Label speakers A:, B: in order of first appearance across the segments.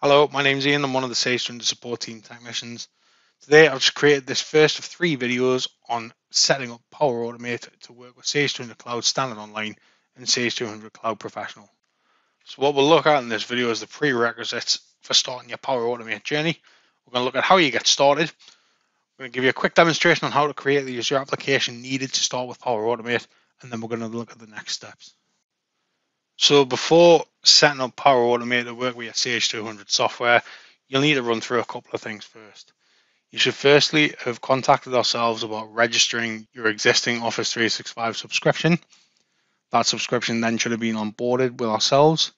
A: Hello, my name's Ian. I'm one of the Sage 200 support team technicians. Today I've just created this first of three videos on setting up Power Automate to work with Sage 200 Cloud Standard Online and Sage 200 Cloud Professional. So what we'll look at in this video is the prerequisites for starting your Power Automate journey. We're going to look at how you get started. We're going to give you a quick demonstration on how to create the user application needed to start with Power Automate, and then we're going to look at the next steps. So before setting up Power Automate to work with your Sage 200 software, you'll need to run through a couple of things first. You should firstly have contacted ourselves about registering your existing Office 365 subscription. That subscription then should have been onboarded with ourselves.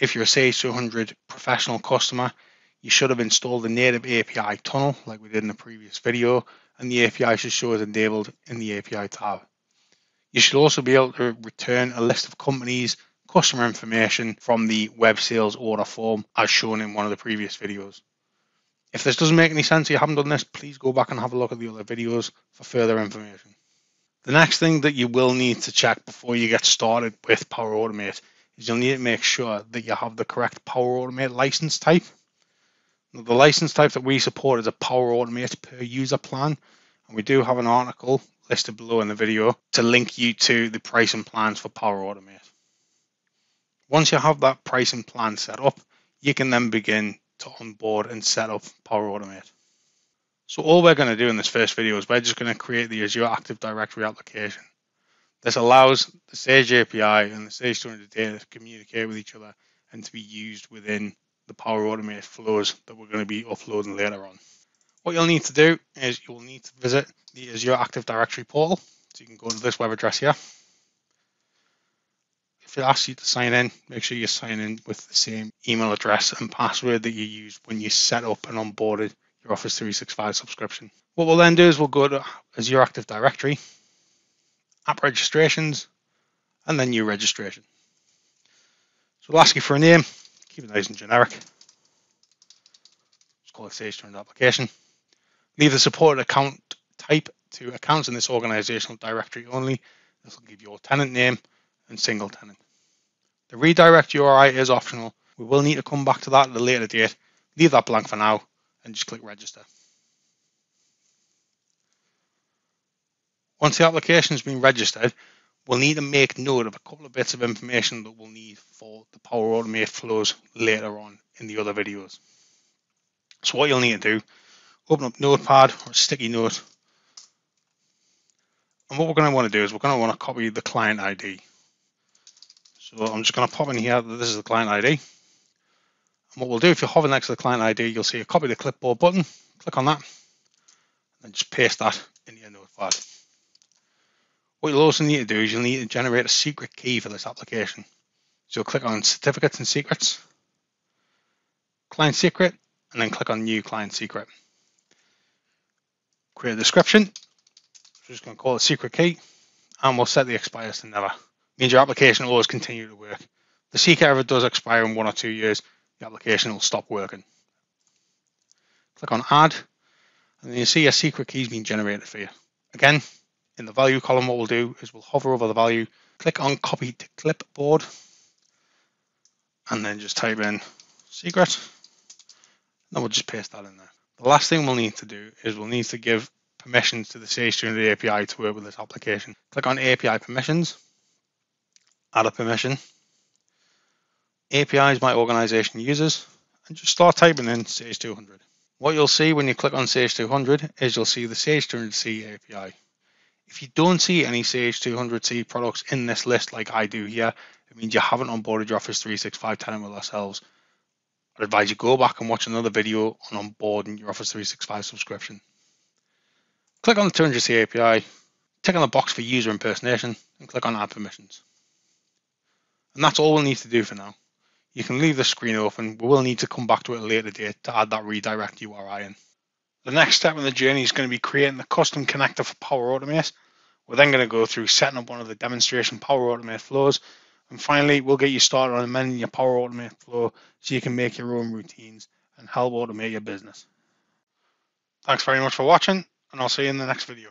A: If you're a Sage 200 professional customer, you should have installed the native API tunnel like we did in the previous video, and the API should show as enabled in the API tab. You should also be able to return a list of companies, customer information from the web sales order form as shown in one of the previous videos. If this doesn't make any sense, you haven't done this, please go back and have a look at the other videos for further information. The next thing that you will need to check before you get started with Power Automate is you'll need to make sure that you have the correct Power Automate license type. Now, the license type that we support is a Power Automate per user plan, and we do have an article listed below in the video to link you to the pricing plans for Power Automate. Once you have that pricing plan set up, you can then begin to onboard and set up Power Automate. So all we're going to do in this first video is we're just going to create the Azure Active Directory application. This allows the Sage API and the Sage 200 data to communicate with each other and to be used within the Power Automate flows that we're going to be uploading later on. What you'll need to do is you'll need to visit the Azure Active Directory portal. So you can go to this web address here. If it asks you to sign in, make sure you sign in with the same email address and password that you used when you set up and onboarded your Office 365 subscription. What we'll then do is we'll go to Azure Active Directory, app registrations, and then new registration. So we'll ask you for a name, keep it nice and generic. Let's call it Sage 200 application. Leave the supported account type to accounts in this organizational directory only. This will give you your tenant name and single tenant. The redirect URI is optional. We will need to come back to that at a later date. Leave that blank for now and just click register. Once the application has been registered, we'll need to make note of a couple of bits of information that we'll need for the Power Automate flows later on in the other videos. So what you'll need to do open up Notepad or sticky note. And what we're going to want to do is we're going to want to copy the client ID. So I'm just going to pop in here that this is the client ID. And what we'll do, if you hover next to the client ID, you'll see a copy the clipboard button. Click on that and just paste that in your notepad. What you'll also need to do is you'll need to generate a secret key for this application. So you'll click on certificates and secrets, client secret, and then click on new client secret create a description. We're just going to call it secret key and we'll set the expires to never. Means your application will always continue to work. The secret ever does expire in one or two years, the application will stop working. Click on add and then you see a secret key has been generated for you. Again, in the value column, what we'll do is we'll hover over the value, click on copy to clipboard, and then just type in secret. And then we'll just paste that in there. The last thing we'll need to do is we'll need to give permissions to the Sage 200 API to work with this application. Click on API permissions, add a permission. APIs my organization uses, and just start typing in Sage 200. What you'll see when you click on Sage 200 is you'll see the Sage 200C API. If you don't see any Sage 200C products in this list like I do here, it means you haven't onboarded your Office 365 tenant with ourselves I'd advise you go back and watch another video on onboarding your Office 365 subscription. Click on the 200C API, tick on the box for user impersonation, and click on Add Permissions. And that's all we'll need to do for now. You can leave the screen open, we will need to come back to it later date to add that redirect URI in. The next step in the journey is going to be creating the custom connector for Power Automate. We're then going to go through setting up one of the demonstration Power Automate flows and finally, we'll get you started on amending your Power Automate flow so you can make your own routines and help automate your business. Thanks very much for watching, and I'll see you in the next video.